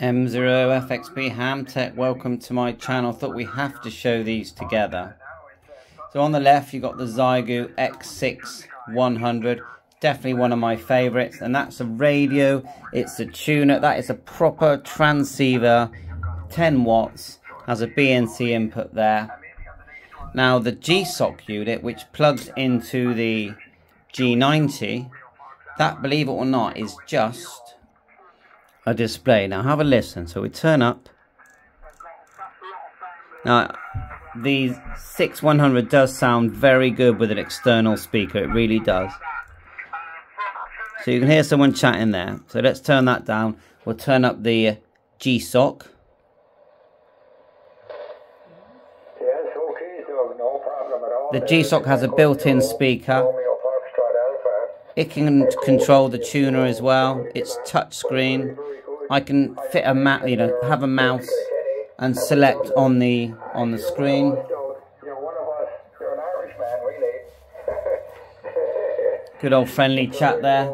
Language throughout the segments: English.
M0FXB Hamtech, welcome to my channel. Thought we have to show these together. So on the left you've got the Xiegu X6 100, definitely one of my favorites, and that's a radio, it's a tuner, that is a proper transceiver, 10 watts, has a BNC input there. Now the GSOC unit, which plugs into the G90, that believe it or not is just a display. Now have a listen. So we turn up. Now the 6100 does sound very good with an external speaker. It really does. So you can hear someone chatting there. So let's turn that down. We'll turn up the uh, GSOC. The GSOC has a built-in speaker. It can control the tuner as well. It's touchscreen. I can fit a mat, you know, have a mouse and select on the on the screen. Good old friendly chat there.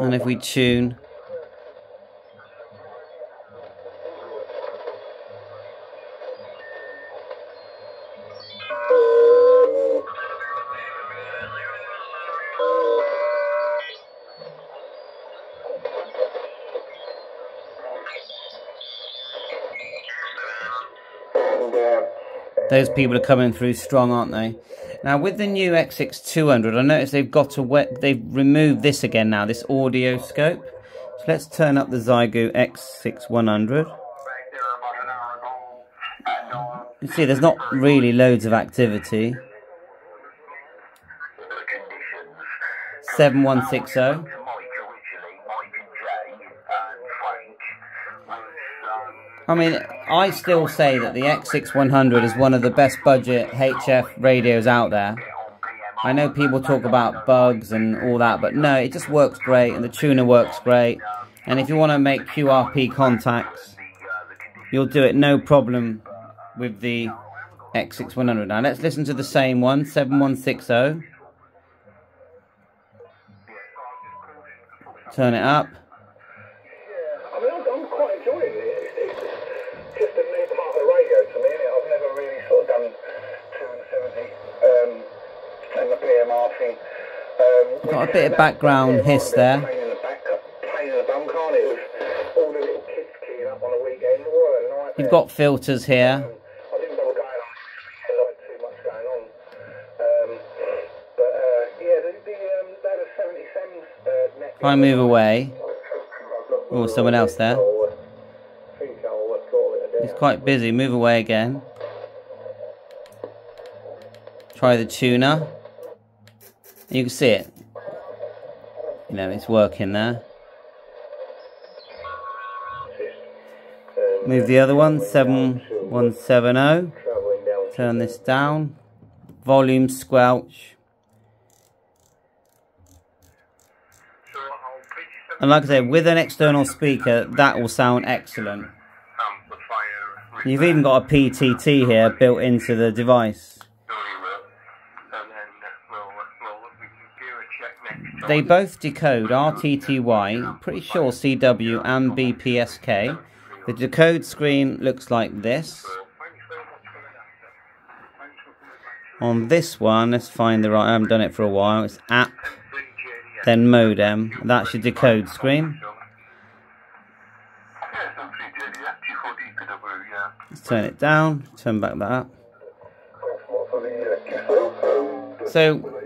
And if we tune Those people are coming through strong, aren't they? Now with the new X6 I notice they've got a wet, they've removed this again now, this audio scope. So let's turn up the Xiegu X6100. You see, there's not really loads of activity. 7160. I mean, I still say that the X6100 is one of the best budget HF radios out there. I know people talk about bugs and all that, but no, it just works great and the tuner works great. And if you want to make QRP contacts, you'll do it no problem with the X6100. Now let's listen to the same one, 7160. Turn it up. Got a bit of background hiss there. You've got filters here. If I move away. Oh, someone else there. He's quite busy. Move away again. Try the tuner. You can see it. You know, it's working there. Move the other one, 7170. Turn this down. Volume squelch. And like I said, with an external speaker, that will sound excellent. You've even got a PTT here built into the device. They both decode RTTY, pretty sure CW and BPSK. The decode screen looks like this. On this one, let's find the right, I haven't done it for a while, it's app, then modem. That's your decode screen. Let's turn it down, turn back that up. So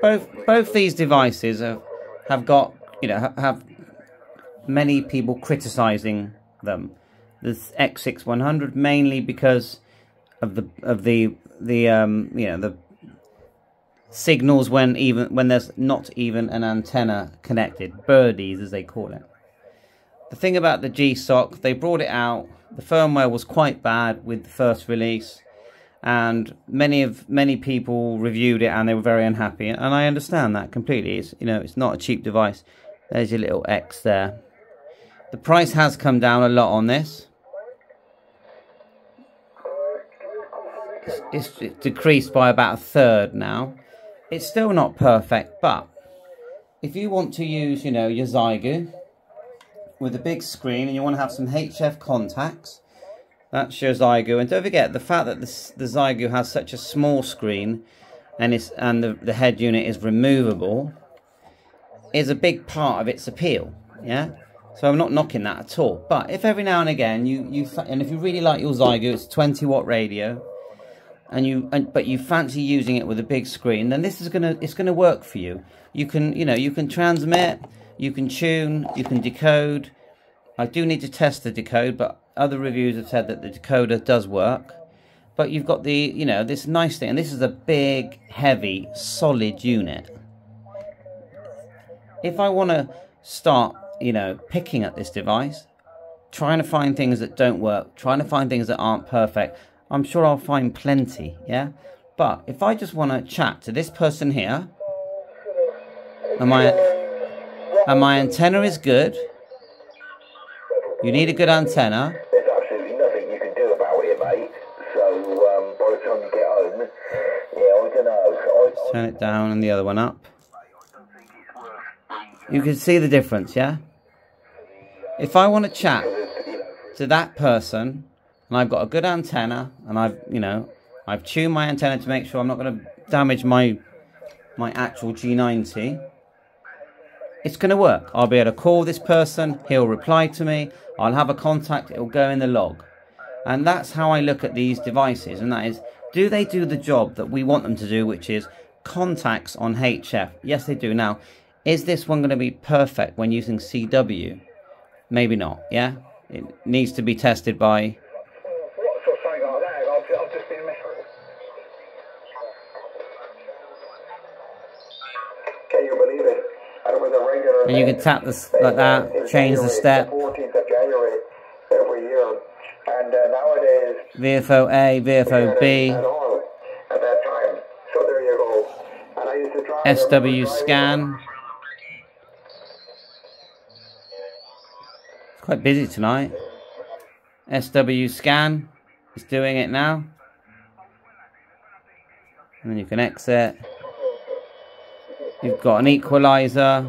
both both these devices have, have got you know have many people criticizing them. The X6100 mainly because of the of the the um you know the signals when even when there's not even an antenna connected, birdies as they call it. The thing about the GSOC, they brought it out. The firmware was quite bad with the first release and many of many people reviewed it and they were very unhappy. And I understand that completely. It's you know it's not a cheap device. There's your little X there. The price has come down a lot on this. It's, it's decreased by about a third now. It's still not perfect, but if you want to use, you know, your Xiegu with a big screen and you want to have some HF contacts, that's your Xiegu. And don't forget, the fact that the, the Xiegu has such a small screen and, it's, and the, the head unit is removable is a big part of its appeal, yeah? So I'm not knocking that at all. But if every now and again you you and if you really like your Xiegu, it's 20 watt radio, and you and, but you fancy using it with a big screen, then this is gonna it's gonna work for you. You can you know you can transmit, you can tune, you can decode. I do need to test the decode, but other reviews have said that the decoder does work. But you've got the you know this nice thing, and this is a big, heavy, solid unit. If I want to start you know, picking at this device, trying to find things that don't work, trying to find things that aren't perfect. I'm sure I'll find plenty, yeah? But if I just want to chat to this person here, and my, and my antenna is good, you need a good antenna. There's absolutely nothing you can do about it, mate. So um, by the time you get home, yeah, I don't know. I, Turn it down and the other one up. You can see the difference, yeah? if I want to chat to that person and I've got a good antenna and I've, you know, I've tuned my antenna to make sure I'm not going to damage my my actual G90, it's going to work. I'll be able to call this person, he'll reply to me, I'll have a contact, it'll go in the log. And that's how I look at these devices, and that is, do they do the job that we want them to do, which is contacts on HF? Yes, they do. Now, is this one going to be perfect when using CW? Maybe not, yeah? It needs to be tested by... Can you believe it? And with a regular And you can tap this like that, change the step. 14th of January every year. And uh, nowadays, VFO A, VFO B, at all at that time. So there you go. And I used to try SW scan. It's quite busy tonight. SW scan is doing it now. And then you can exit. You've got an equalizer.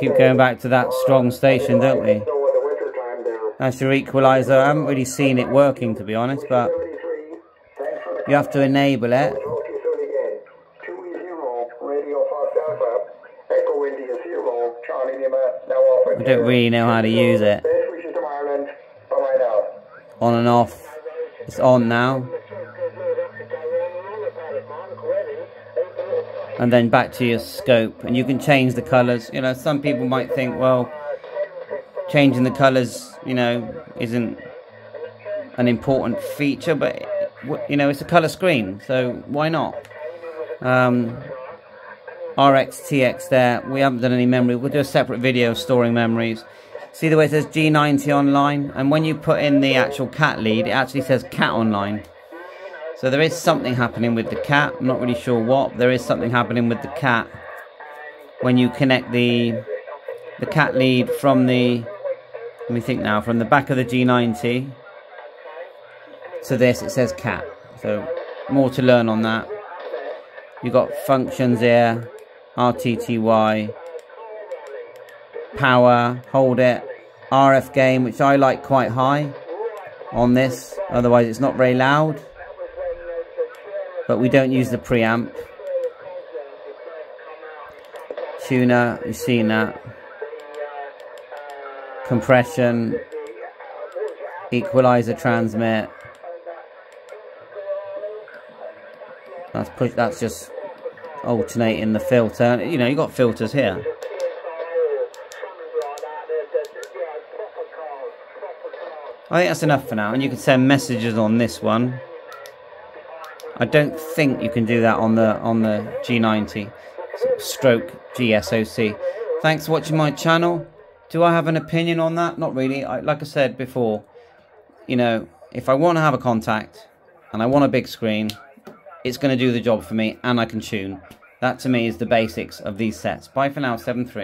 Keep going back to that strong station, don't we? That's your equalizer. I haven't really seen it working, to be honest, but 33, thanks for the you have to enable it. Talk to you soon again. 2E0, Radio Fox Alpha, Echo India 0, Charlie Lima, now off. I don't really know how to use it. On and off. It's on now. And then back to your scope. And you can change the colours. You know, some people might think, well, changing the colours, you know, isn't an important feature. But, you know, it's a colour screen. So why not? Um, RX, TX there. We haven't done any memory. We'll do a separate video of storing memories. See the way it says G90 online? And when you put in the actual cat lead, it actually says cat online. So there is something happening with the cat. I'm not really sure what. There is something happening with the cat when you connect the the cat lead from the let me think now from the back of the G90 to this it says cat. So more to learn on that. You've got functions here, RTTY, power, hold it, RF gain, which I like quite high on this, otherwise it's not very loud. But we don't use the preamp. Tuner, you've seen that. Compression, equalizer transmit. That's push. That's just alternating the filter. You know, you got filters here. I think that's enough for now, and you can send messages on this one. I don't think you can do that on the on the G90 stroke GSOC. Thanks for watching my channel. Do I have an opinion on that? Not really. I, like I said before, you know, if I want to have a contact and I want a big screen, it's going to do the job for me and I can tune. That to me is the basics of these sets. Bye for now, 7-3.